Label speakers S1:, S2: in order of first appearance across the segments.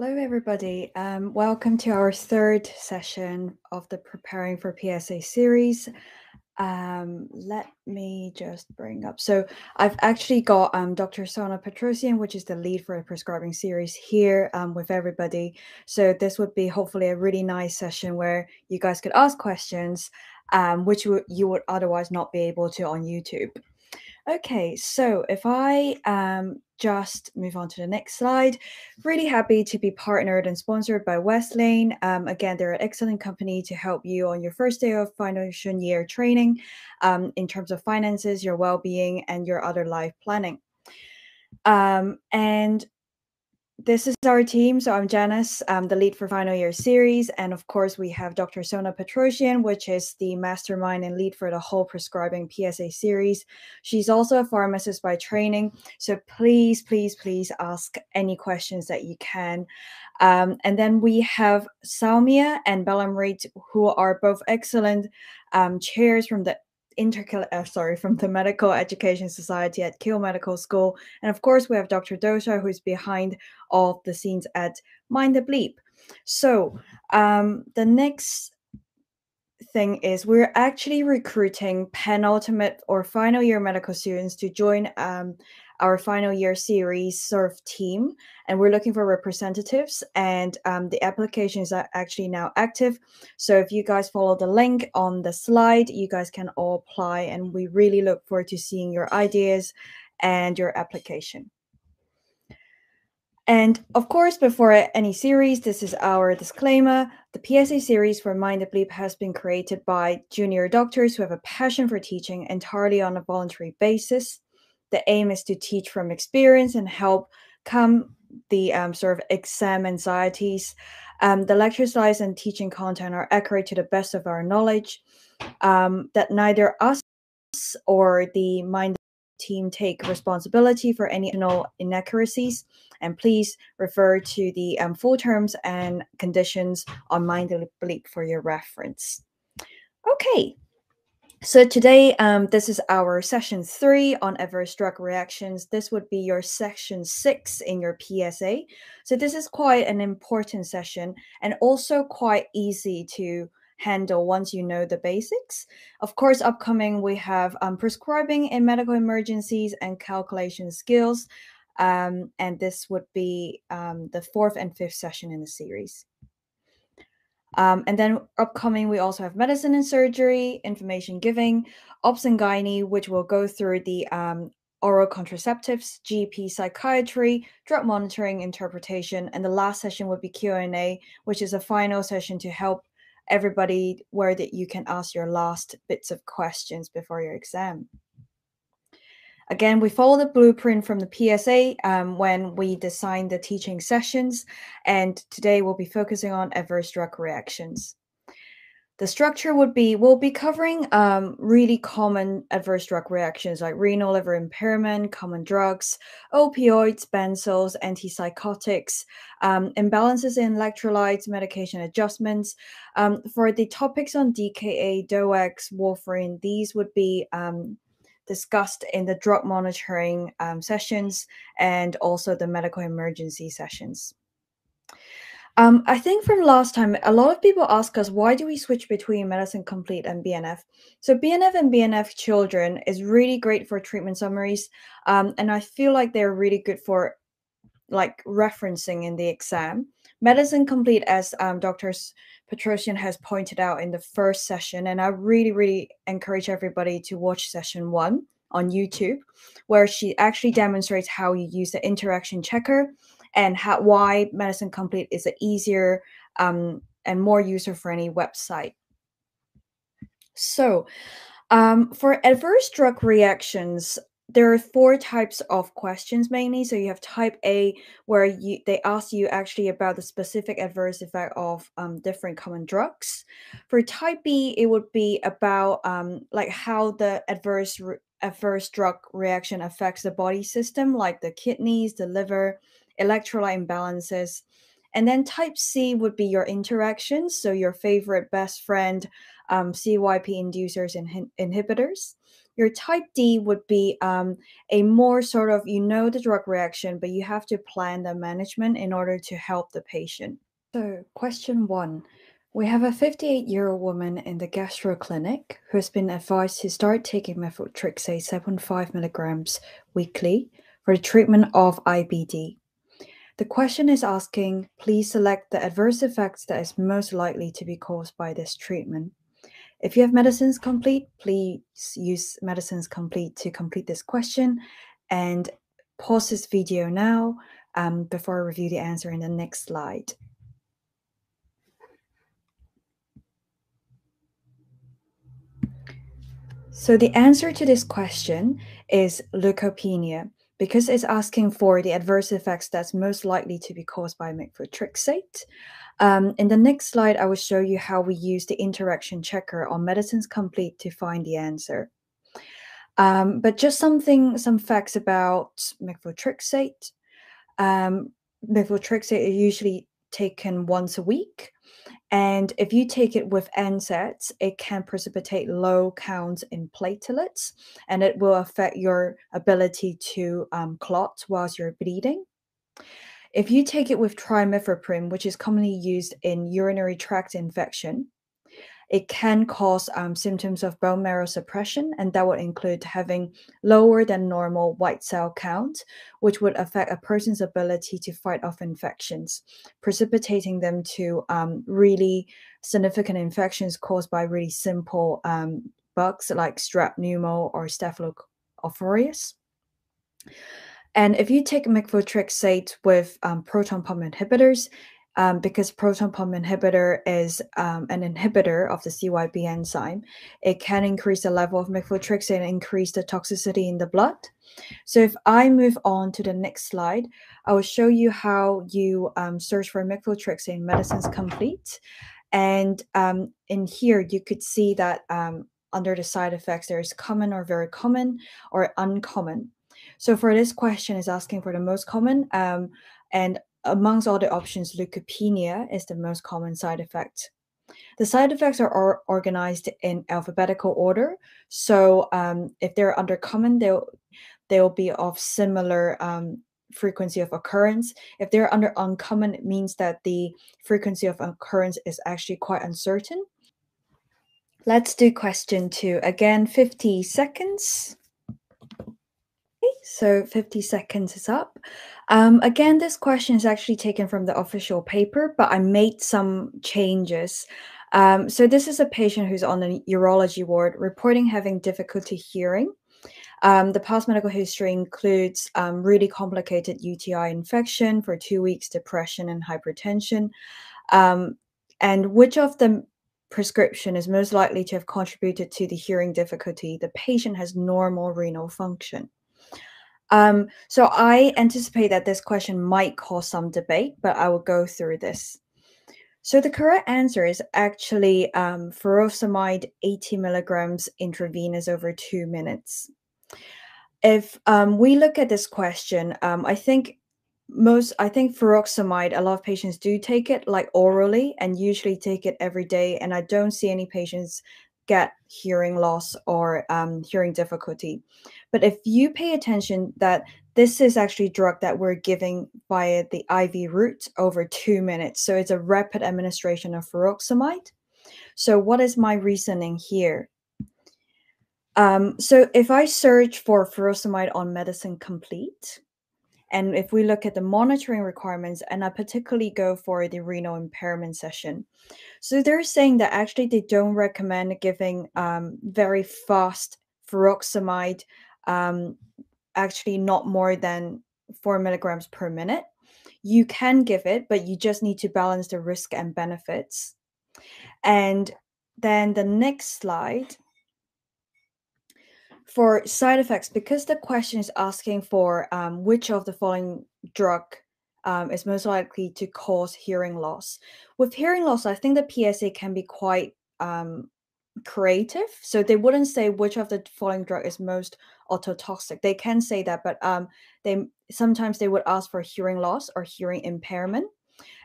S1: Hello, everybody. Um, welcome to our third session of the Preparing for PSA series. Um, let me just bring up. So I've actually got um, Dr. Sona Petrosyan, which is the lead for a prescribing series here um, with everybody. So this would be hopefully a really nice session where you guys could ask questions, um, which you would otherwise not be able to on YouTube. Okay, so if I um, just move on to the next slide, really happy to be partnered and sponsored by Wesleyan. Um, again, they're an excellent company to help you on your first day of financial year training um, in terms of finances, your well being, and your other life planning. Um, and this is our team. So I'm Janice, um, the lead for final year series. And of course, we have Dr. Sona Petrosyan, which is the mastermind and lead for the whole prescribing PSA series. She's also a pharmacist by training. So please, please, please ask any questions that you can. Um, and then we have Salmia and Bellamrit, who are both excellent um, chairs from the Inter uh, sorry from the Medical Education Society at Keele Medical School, and of course we have Dr. Dosha who's behind all the scenes at Mind the Bleep. So um, the next thing is we're actually recruiting penultimate or final year medical students to join um, our final year series serve team and we're looking for representatives and um, the applications are actually now active so if you guys follow the link on the slide you guys can all apply and we really look forward to seeing your ideas and your application and of course, before any series, this is our disclaimer. The PSA series for Mind the Bleep has been created by junior doctors who have a passion for teaching entirely on a voluntary basis. The aim is to teach from experience and help come the um, sort of exam anxieties. Um, the lecture slides and teaching content are accurate to the best of our knowledge. Um, that neither us or the Mind team take responsibility for any inaccuracies. And please refer to the um, full terms and conditions on Mind Bleep for your reference. Okay, so today, um, this is our session three on adverse drug reactions. This would be your section six in your PSA. So this is quite an important session and also quite easy to handle once you know the basics. Of course, upcoming we have um, prescribing in medical emergencies and calculation skills. Um, and this would be um, the fourth and fifth session in the series. Um, and then upcoming, we also have medicine and surgery, information giving, ops and gynae, which will go through the um, oral contraceptives, GP psychiatry, drug monitoring, interpretation, and the last session would be Q&A, which is a final session to help everybody where that you can ask your last bits of questions before your exam. Again, we follow the blueprint from the PSA um, when we design the teaching sessions, and today we'll be focusing on adverse drug reactions. The structure would be we'll be covering um, really common adverse drug reactions like renal liver impairment, common drugs, opioids, benzos, antipsychotics, um, imbalances in electrolytes, medication adjustments. Um, for the topics on DKA, DOACs, warfarin, these would be um, discussed in the drug monitoring um, sessions and also the medical emergency sessions. Um, I think from last time, a lot of people ask us why do we switch between Medicine Complete and BNF? So BNF and BNF Children is really great for treatment summaries, um, and I feel like they're really good for like referencing in the exam. Medicine Complete, as um. Petrosyan has pointed out in the first session, and I really, really encourage everybody to watch session one on YouTube, where she actually demonstrates how you use the interaction checker and how why Medicine Complete is an easier um, and more user-friendly website. So, um, for adverse drug reactions, there are four types of questions mainly. So you have type A, where you they ask you actually about the specific adverse effect of um, different common drugs. For type B, it would be about um, like how the adverse adverse drug reaction affects the body system, like the kidneys, the liver, electrolyte imbalances. And then type C would be your interactions, so your favorite best friend, um, CYP inducers and inhibitors. Your type D would be um, a more sort of, you know, the drug reaction, but you have to plan the management in order to help the patient. So, question one We have a 58 year old woman in the gastro clinic who has been advised to start taking methotrexate 7.5 milligrams weekly for the treatment of IBD. The question is asking, please select the adverse effects that is most likely to be caused by this treatment. If you have Medicines Complete, please use Medicines Complete to complete this question and pause this video now um, before I review the answer in the next slide. So the answer to this question is leukopenia because it's asking for the adverse effects that's most likely to be caused by methotrexate. Um, in the next slide, I will show you how we use the interaction checker on Medicines Complete to find the answer. Um, but just something, some facts about methotrexate. Um, methotrexate is usually taken once a week. And if you take it with NSAIDs, it can precipitate low counts in platelets and it will affect your ability to um, clot whilst you're bleeding. If you take it with trimethoprim, which is commonly used in urinary tract infection, it can cause um, symptoms of bone marrow suppression, and that would include having lower than normal white cell count, which would affect a person's ability to fight off infections, precipitating them to um, really significant infections caused by really simple um, bugs like strep pneumo or staphylococcus. And if you take methotrexate with um, proton pump inhibitors, um, because proton pump inhibitor is um, an inhibitor of the CYP enzyme, it can increase the level of methotrexate and increase the toxicity in the blood. So if I move on to the next slide, I will show you how you um, search for methotrexate medicines complete. And um, in here, you could see that um, under the side effects, there's common or very common or uncommon. So for this question is asking for the most common. Um, and amongst all the options, leukopenia is the most common side effect. The side effects are or organized in alphabetical order. So um, if they're under common, they'll they'll be of similar um, frequency of occurrence. If they're under uncommon, it means that the frequency of occurrence is actually quite uncertain. Let's do question two. Again, 50 seconds. Okay, so 50 seconds is up. Um, again, this question is actually taken from the official paper, but I made some changes. Um, so this is a patient who's on the urology ward reporting having difficulty hearing. Um, the past medical history includes um, really complicated UTI infection for two weeks, depression, and hypertension. Um, and which of the prescription is most likely to have contributed to the hearing difficulty? The patient has normal renal function. Um, so I anticipate that this question might cause some debate, but I will go through this. So the correct answer is actually um, furosemide 80 milligrams intravenous over two minutes. If um, we look at this question, um, I think most, I think furosemide, a lot of patients do take it like orally and usually take it every day. And I don't see any patients get hearing loss or um, hearing difficulty. But if you pay attention that this is actually drug that we're giving via the IV route over two minutes. So it's a rapid administration of furosemide. So what is my reasoning here? Um, so if I search for furosemide on Medicine Complete, and if we look at the monitoring requirements, and I particularly go for the renal impairment session, so they're saying that actually they don't recommend giving um, very fast furosemide, um, actually not more than four milligrams per minute. You can give it, but you just need to balance the risk and benefits. And then the next slide for side effects, because the question is asking for um, which of the following drug um, is most likely to cause hearing loss. With hearing loss, I think the PSA can be quite um, creative. So they wouldn't say which of the following drug is most ototoxic. They can say that, but um, they sometimes they would ask for hearing loss or hearing impairment.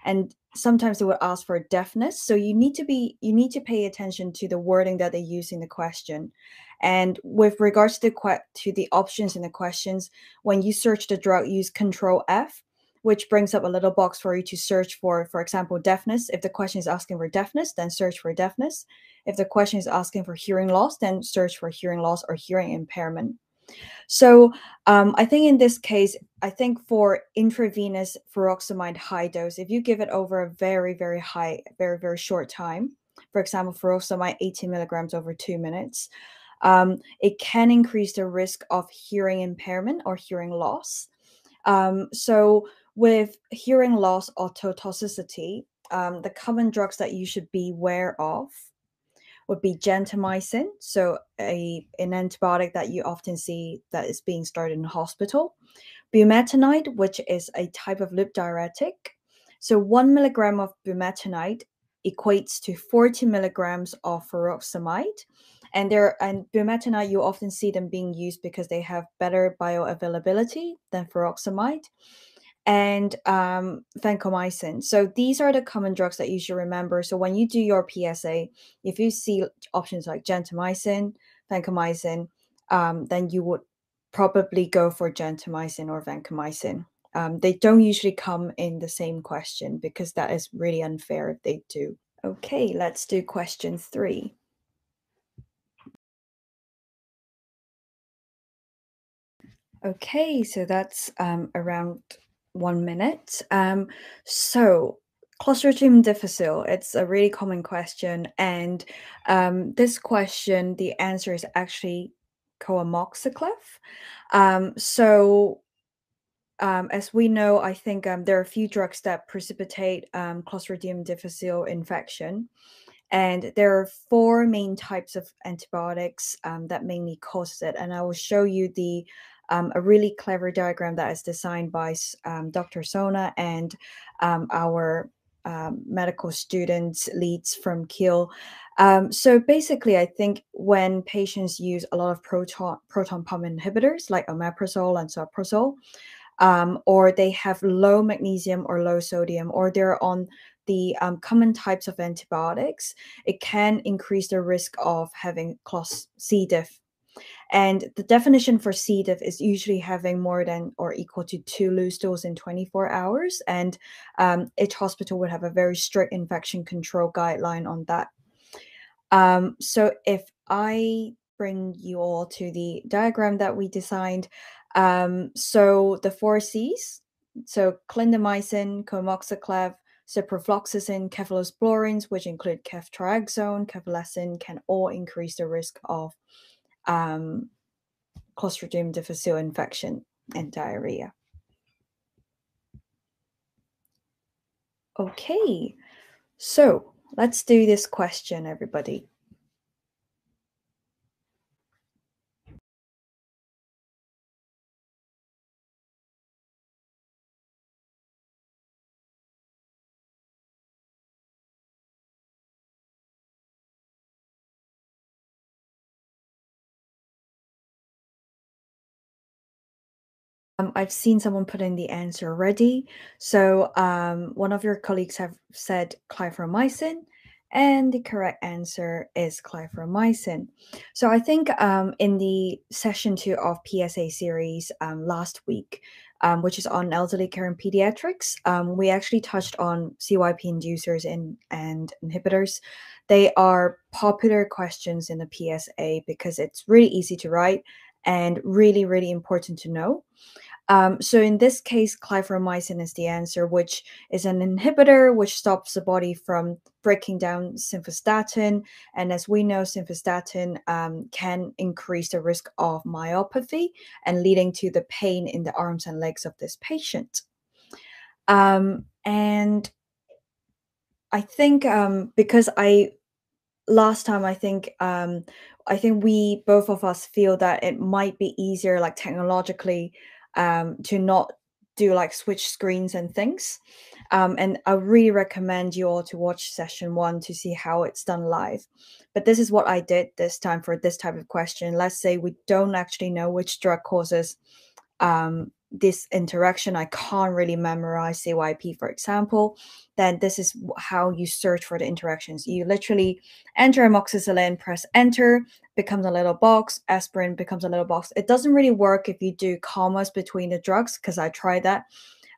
S1: and sometimes they will ask for deafness. So you need to be you need to pay attention to the wording that they use in the question. And with regards to the to the options in the questions, when you search the drug, use Control F which brings up a little box for you to search for, for example, deafness. If the question is asking for deafness, then search for deafness. If the question is asking for hearing loss, then search for hearing loss or hearing impairment. So um, I think in this case, I think for intravenous furosemide high dose, if you give it over a very, very high, very, very short time, for example, furosemide 18 milligrams over two minutes, um, it can increase the risk of hearing impairment or hearing loss. Um, so with hearing loss or ototoxicity, um, the common drugs that you should be aware of would be gentamicin, so a an antibiotic that you often see that is being started in hospital. Bumetanide, which is a type of loop diuretic. So one milligram of bumetanide equates to 40 milligrams of furosemide. And there and bumetanide, you often see them being used because they have better bioavailability than furosemide and um, vancomycin. So these are the common drugs that you should remember. So when you do your PSA, if you see options like gentamicin, vancomycin, um, then you would probably go for gentamicin or vancomycin. Um, they don't usually come in the same question because that is really unfair if they do. Okay, let's do question three. Okay, so that's um, around one minute. Um, so Clostridium difficile, it's a really common question. And um, this question, the answer is actually coamoxiclav. Um, so um, as we know, I think um, there are a few drugs that precipitate um, Clostridium difficile infection. And there are four main types of antibiotics um, that mainly cause it. And I will show you the um, a really clever diagram that is designed by um, Dr. Sona and um, our um, medical students leads from Keele. Um, so basically, I think when patients use a lot of proton proton pump inhibitors like omeprazole and suprazole, um, or they have low magnesium or low sodium, or they're on the um, common types of antibiotics, it can increase the risk of having class C. diff and the definition for C. diff is usually having more than or equal to two loose stools in 24 hours. And um, each hospital would have a very strict infection control guideline on that. Um, so if I bring you all to the diagram that we designed, um, so the four C's, so clindamycin, coamoxiclav, ciprofloxacin, cephalosporins, which include ceftriaxone, cefalexin, can all increase the risk of um, Clostridium difficile infection and diarrhea. Okay, so let's do this question, everybody. Um, I've seen someone put in the answer already. So um, one of your colleagues have said clarithromycin, and the correct answer is clarithromycin. So I think um, in the session two of PSA series um, last week, um, which is on elderly care and pediatrics, um, we actually touched on CYP inducers and inhibitors. They are popular questions in the PSA because it's really easy to write and really, really important to know. Um, so in this case, clarithromycin is the answer, which is an inhibitor which stops the body from breaking down simvastatin. And as we know, simvastatin um, can increase the risk of myopathy and leading to the pain in the arms and legs of this patient. Um, and I think um, because I last time I think um, I think we both of us feel that it might be easier, like technologically, um, to not do like switch screens and things. Um, and I really recommend you all to watch session one to see how it's done live. But this is what I did this time for this type of question. Let's say we don't actually know which drug causes um, this interaction, I can't really memorize CYP, for example, then this is how you search for the interactions. You literally enter amoxicillin, press enter, becomes a little box, aspirin becomes a little box. It doesn't really work if you do commas between the drugs because I tried that.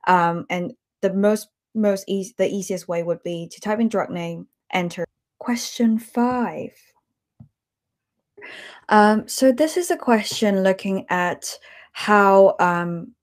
S1: Um, and the most most easy the easiest way would be to type in drug name, enter. Question five. Um, so this is a question looking at how um,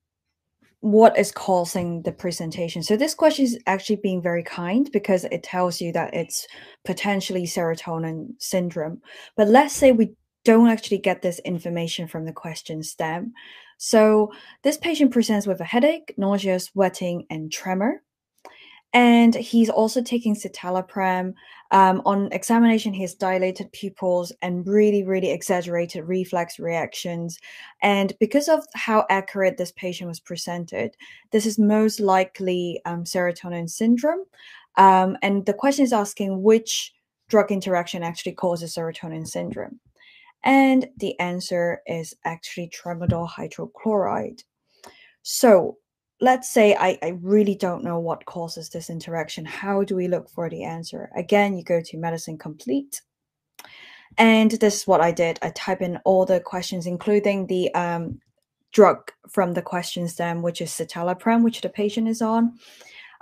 S1: what is causing the presentation. So this question is actually being very kind because it tells you that it's potentially serotonin syndrome. But let's say we don't actually get this information from the question stem. So this patient presents with a headache, nausea, sweating, and tremor and he's also taking citalopram. Um, on examination, he has dilated pupils and really, really exaggerated reflex reactions. And because of how accurate this patient was presented, this is most likely um, serotonin syndrome. Um, and the question is asking which drug interaction actually causes serotonin syndrome. And the answer is actually tramadol hydrochloride. So let's say I, I really don't know what causes this interaction. How do we look for the answer? Again, you go to Medicine Complete. And this is what I did. I type in all the questions, including the um, drug from the question stem, which is citalopram, which the patient is on.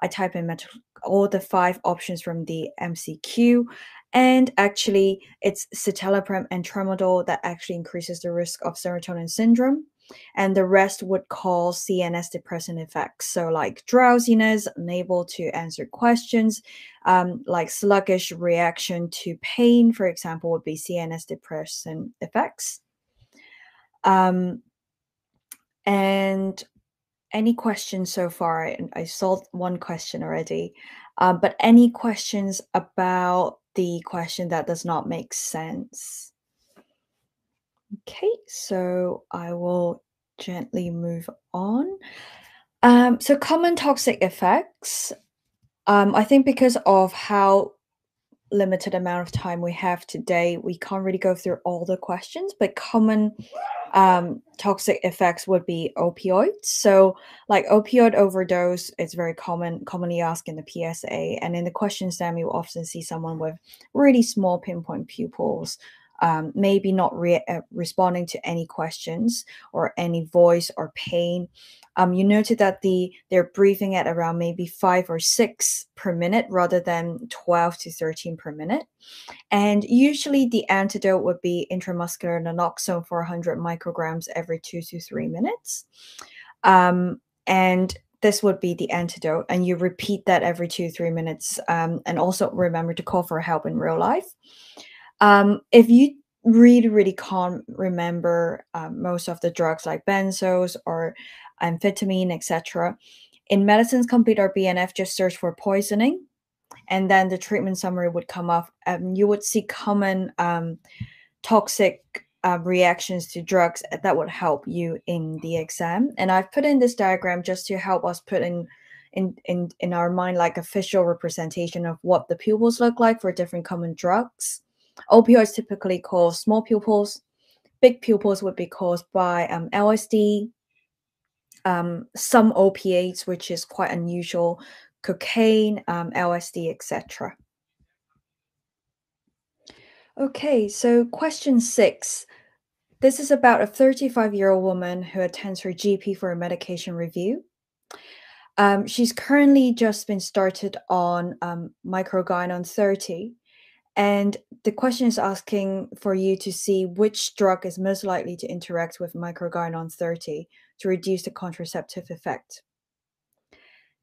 S1: I type in all the five options from the MCQ. And actually, it's citalopram and tramadol that actually increases the risk of serotonin syndrome and the rest would cause CNS depressant effects. So, like drowsiness, unable to answer questions, um, like sluggish reaction to pain, for example, would be CNS depressant effects. Um, and any questions so far? I I saw one question already, um, but any questions about the question that does not make sense? Okay, so I will gently move on. Um, so common toxic effects. Um, I think because of how limited amount of time we have today, we can't really go through all the questions, but common um, toxic effects would be opioids. So, like opioid overdose, it's very common, commonly asked in the PSA, and in the question stem, you often see someone with really small pinpoint pupils, um, maybe not re- uh, responding to any questions or any voice or pain. Um, you noted that the they're breathing at around maybe five or six per minute rather than 12 to 13 per minute. And usually the antidote would be intramuscular naloxone for 100 micrograms every two to three minutes. Um, and this would be the antidote and you repeat that every two three minutes um, and also remember to call for help in real life um, if you really, really can't remember um, most of the drugs like benzos or amphetamine, etc., in Medicines Complete or BNF, just search for poisoning, and then the treatment summary would come up, and you would see common um, toxic uh, reactions to drugs that would help you in the exam. And I've put in this diagram just to help us put in in in in our mind like visual representation of what the pupils look like for different common drugs. Opioids typically cause small pupils. Big pupils would be caused by um, LSD, um, some opiates, which is quite unusual, cocaine, um, LSD, etc. Okay, so question six. This is about a 35 year old woman who attends her GP for a medication review. Um, she's currently just been started on um, microgynon 30, and the question is asking for you to see which drug is most likely to interact with microgynon 30 to reduce the contraceptive effect.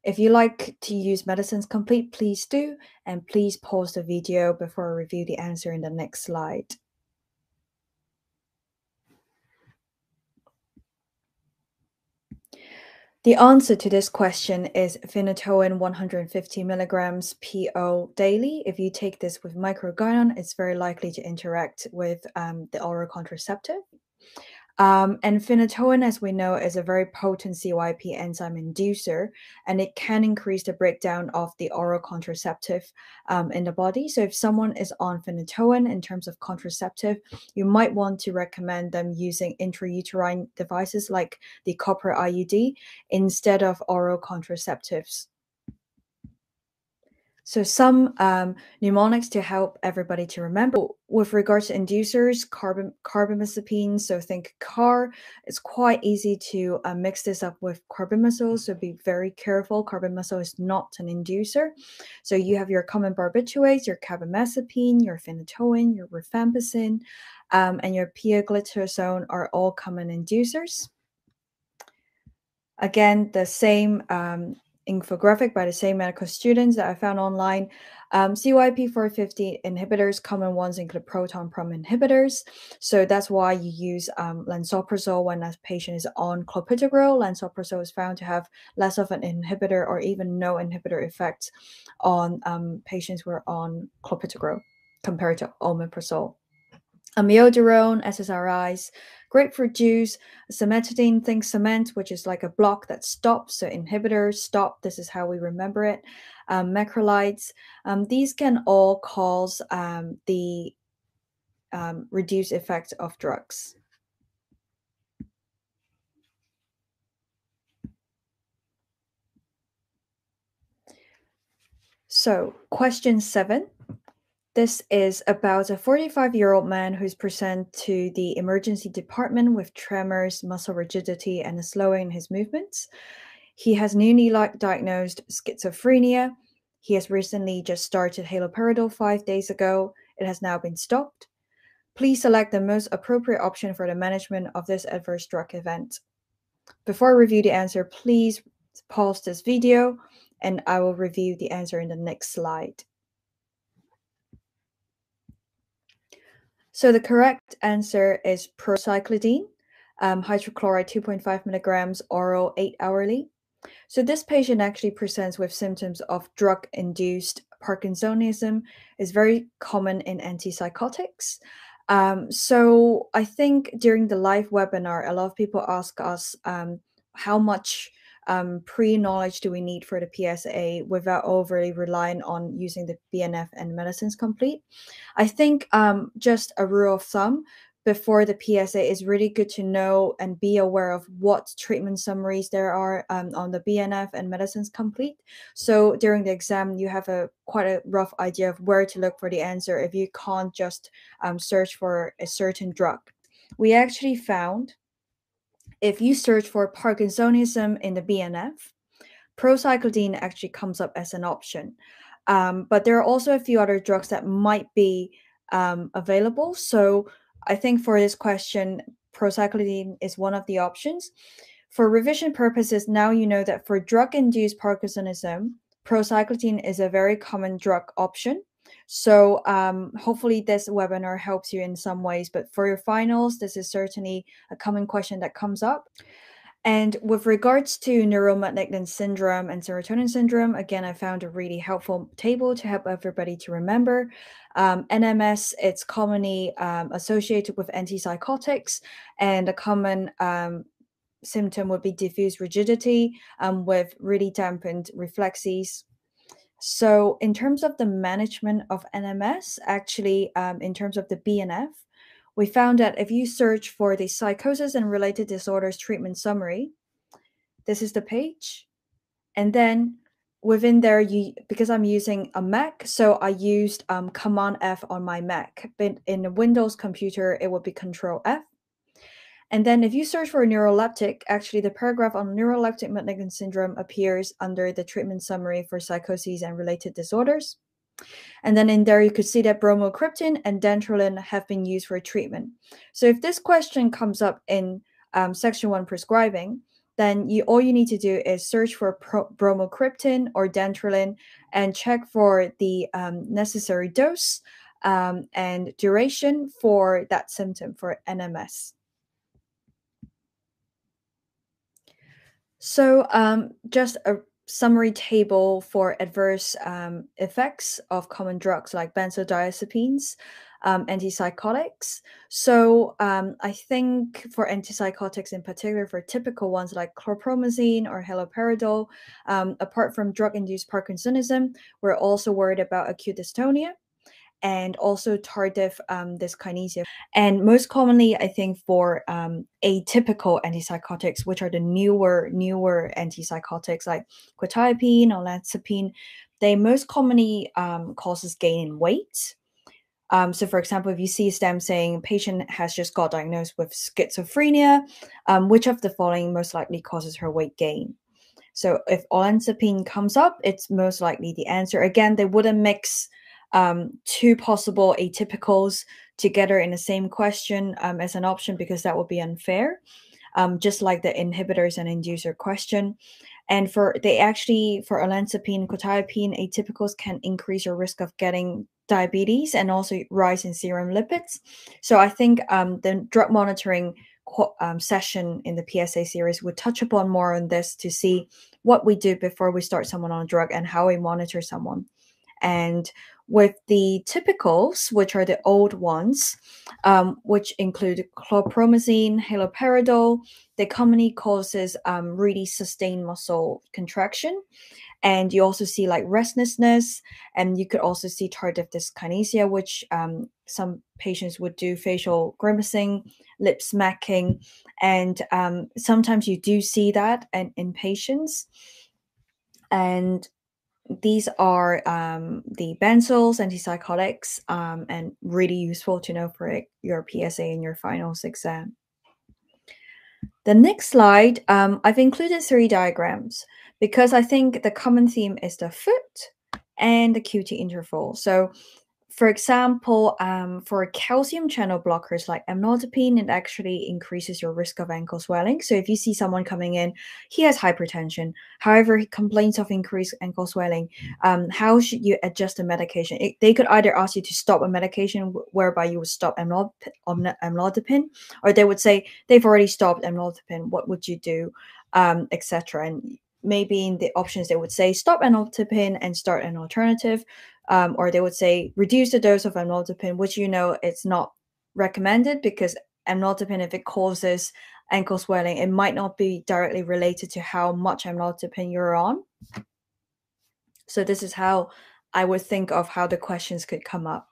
S1: If you like to use Medicines Complete, please do, and please pause the video before I review the answer in the next slide. The answer to this question is phenytoin 150 milligrams PO daily. If you take this with microgynon, it's very likely to interact with um, the oral contraceptive. Um, and phenytoin, as we know, is a very potent CYP enzyme inducer, and it can increase the breakdown of the oral contraceptive um, in the body. So, if someone is on phenytoin in terms of contraceptive, you might want to recommend them using intrauterine devices like the copper IUD instead of oral contraceptives. So some um, mnemonics to help everybody to remember. With regards to inducers, carbon carbamazepine, so think CAR, it's quite easy to uh, mix this up with carbimazole, so be very careful. Carbimazole is not an inducer. So you have your common barbiturates, your carbamazepine, your phenytoin, your rifampicin, um, and your pioglitazone are all common inducers. Again, the same um, infographic by the same medical students that I found online. Um, CYP450 inhibitors, common ones include proton pump inhibitors. So that's why you use um, lansoprazole when a patient is on clopidogrel. Lansoprazole is found to have less of an inhibitor or even no inhibitor effect on um, patients who are on clopidogrel compared to omeprazole. Amiodarone, SSRIs, grapefruit juice, cimetidine, think cement, which is like a block that stops, so inhibitor, stop, this is how we remember it, um, macrolides. Um, these can all cause um, the um, reduced effect of drugs. So, question seven. This is about a 45 year old man who's present to the emergency department with tremors, muscle rigidity, and a slowing in his movements. He has newly diagnosed schizophrenia. He has recently just started haloperidol five days ago. It has now been stopped. Please select the most appropriate option for the management of this adverse drug event. Before I review the answer, please pause this video and I will review the answer in the next slide. So the correct answer is procyclidine, um, hydrochloride 2.5 milligrams oral 8 hourly. So this patient actually presents with symptoms of drug-induced Parkinsonism. is very common in antipsychotics. Um, so I think during the live webinar, a lot of people ask us um, how much um, pre-knowledge do we need for the PSA without overly relying on using the BNF and Medicines Complete? I think um, just a rule of thumb before the PSA is really good to know and be aware of what treatment summaries there are um, on the BNF and Medicines Complete. So during the exam, you have a quite a rough idea of where to look for the answer if you can't just um, search for a certain drug. We actually found if you search for Parkinsonism in the BNF, procyclidine actually comes up as an option. Um, but there are also a few other drugs that might be um, available. So I think for this question, procyclidine is one of the options. For revision purposes, now you know that for drug induced Parkinsonism, procyclidine is a very common drug option. So um, hopefully this webinar helps you in some ways. But for your finals, this is certainly a common question that comes up. And with regards to neuromagnetic syndrome and serotonin syndrome, again, I found a really helpful table to help everybody to remember. Um, NMS, it's commonly um, associated with antipsychotics, and a common um, symptom would be diffuse rigidity um, with really dampened reflexes. So, in terms of the management of NMS, actually, um, in terms of the BNF, we found that if you search for the psychosis and related disorders treatment summary, this is the page. And then within there, you because I'm using a Mac, so I used um, Command F on my Mac. But in a Windows computer, it would be Control F. And then if you search for neuroleptic, actually the paragraph on neuroleptic malignant syndrome appears under the treatment summary for psychoses and related disorders. And then in there, you could see that bromocriptine and dantrolene have been used for treatment. So if this question comes up in um, section one prescribing, then you all you need to do is search for bromocriptine or dantrolene and check for the um, necessary dose um, and duration for that symptom for NMS. So, um, just a summary table for adverse um, effects of common drugs like benzodiazepines. um, antipsychotics. So um, I think for antipsychotics in particular, for typical ones like chlorpromazine or haloperidol, um, apart from drug-induced Parkinsonism, we're also worried about acute dystonia and also tardive um, dyskinesia. And most commonly, I think for um, atypical antipsychotics, which are the newer newer antipsychotics like quetiapine or olanzapine, they most commonly um, causes gain in weight. Um, so, for example, if you see them saying patient has just got diagnosed with schizophrenia, um, which of the following most likely causes her weight gain? So, if olanzapine comes up, it's most likely the answer. Again, they wouldn't mix um, two possible atypicals together in the same question um, as an option because that would be unfair, um, just like the inhibitors and inducer question. And for they actually for olanzapine, quetiapine, atypicals can increase your risk of getting diabetes and also rise in serum lipids. So I think um, the drug monitoring um, session in the PSA series would touch upon more on this to see what we do before we start someone on a drug and how we monitor someone. And with the typicals, which are the old ones, um, which include chlorpromazine, haloperidol, they commonly causes um, really sustained muscle contraction. And you also see like restlessness, and you could also see tardive dyskinesia, which um, some patients would do facial grimacing, lip smacking, and um, sometimes you do see that in, in patients. And these are um, the benzos, antipsychotics, um, and really useful to know for your PSA and your finals exam. The next slide, um, I've included three diagrams because I think the common theme is the foot and the QT interval. So for example, um, for calcium channel blockers like amlodipine, it actually increases your risk of ankle swelling. So if you see someone coming in, he has hypertension, however, he complains of increased ankle swelling, um, how should you adjust the medication? It, they could either ask you to stop a medication whereby you would stop amlod, amlodipine, or they would say they've already stopped amlodipine. What would you do, um, etc. And maybe in the options they would say stop amlodipine and start an alternative um, or they would say reduce the dose of amlodipine, which you know it's not recommended because amlodipine, if it causes ankle swelling, it might not be directly related to how much amlodipine you're on. So this is how I would think of how the questions could come up.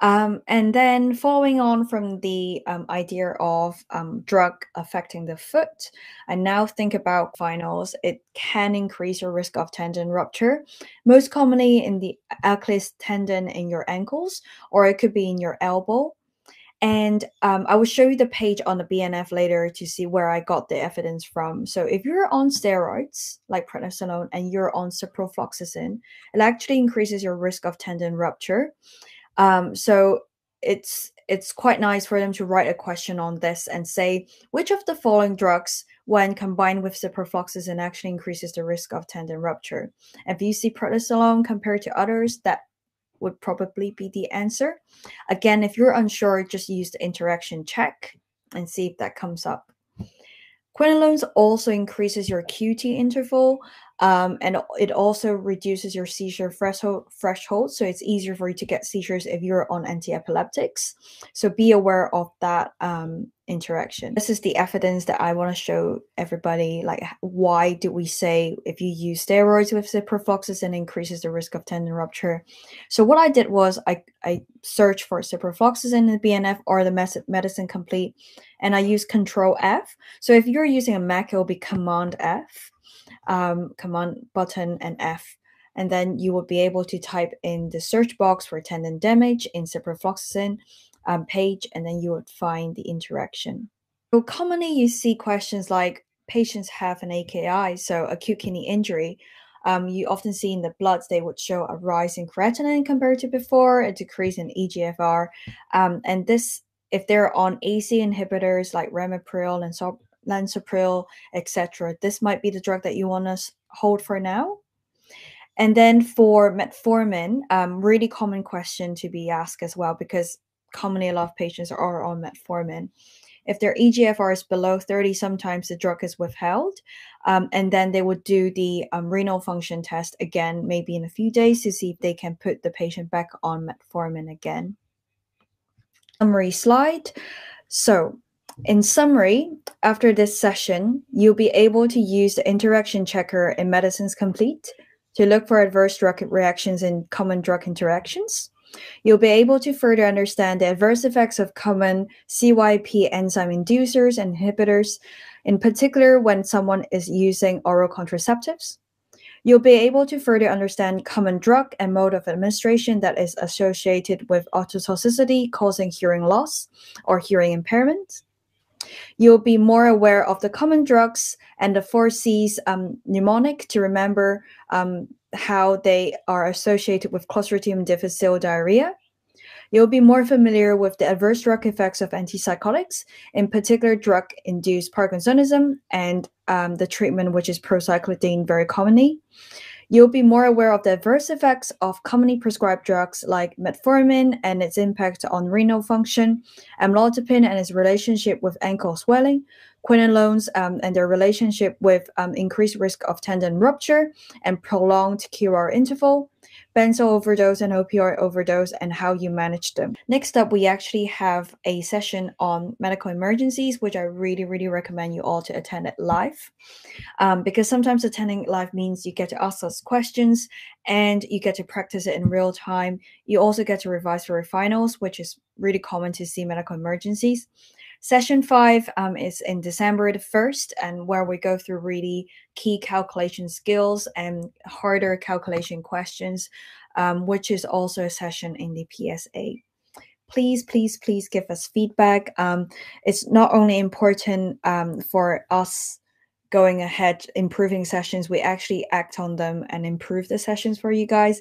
S1: Um, and then following on from the um, idea of um, drug affecting the foot, I now think about finals. It can increase your risk of tendon rupture, most commonly in the Achilles tendon in your ankles, or it could be in your elbow. And um, I will show you the page on the BNF later to see where I got the evidence from. So if you're on steroids like prednisolone and you're on ciprofloxacin, it actually increases your risk of tendon rupture. Um, so it's it's quite nice for them to write a question on this and say which of the following drugs, when combined with ciprofloxacin, actually increases the risk of tendon rupture. If you see prednisolone compared to others, that would probably be the answer. Again, if you're unsure, just use the interaction check and see if that comes up. Quinolones also increases your QT interval, um, and it also reduces your seizure threshold, threshold. So it's easier for you to get seizures if you're on anti-epileptics. So be aware of that um, interaction. This is the evidence that I want to show everybody. Like, why do we say if you use steroids with ciprofloxacin increases the risk of tendon rupture? So what I did was I, I searched for ciprofloxacin in the BNF or the medicine complete, and I use Control F. So if you're using a Mac, it will be Command F um, command button and F. And then you will be able to type in the search box for tendon damage in ciprofloxacin um, page, and then you would find the interaction. So commonly you see questions like patients have an AKI, so acute kidney injury. Um, you often see in the bloods they would show a rise in creatinine compared to before, a decrease in EGFR, um, and this if they're on ACE inhibitors like ramipril and so Lansoprazole, etc. This might be the drug that you want to hold for now. And then for metformin, um, really common question to be asked as well, because commonly a lot of patients are on metformin. If their EGFR is below 30, sometimes the drug is withheld. Um, and then they would do the um, renal function test again, maybe in a few days to see if they can put the patient back on metformin again. summary slide. So in summary, after this session, you'll be able to use the interaction checker in Medicines Complete to look for adverse drug reactions in common drug interactions. You'll be able to further understand the adverse effects of common CYP enzyme inducers and inhibitors, in particular when someone is using oral contraceptives. You'll be able to further understand common drug and mode of administration that is associated with ototoxicity causing hearing loss or hearing impairment. You'll be more aware of the common drugs and the four C's um, mnemonic to remember um, how they are associated with Clostridium difficile diarrhea. You'll be more familiar with the adverse drug effects of antipsychotics, in particular drug-induced Parkinsonism and um, the treatment which is procyclidine very commonly. You'll be more aware of the adverse effects of commonly prescribed drugs like metformin and its impact on renal function, amlodipine and its relationship with ankle swelling, quinolones um, and their relationship with um, increased risk of tendon rupture and prolonged QR interval, benzo overdose and opioid overdose and how you manage them. Next up, we actually have a session on medical emergencies, which I really, really recommend you all to attend it live. Um, because sometimes attending live means you get to ask us questions and you get to practice it in real time. You also get to revise for your finals, which is really common to see medical emergencies. Session five um, is in December the 1st, and where we go through really key calculation skills and harder calculation questions, um, which is also a session in the PSA. Please, please, please give us feedback. Um, it's not only important um, for us going ahead improving sessions we actually act on them and improve the sessions for you guys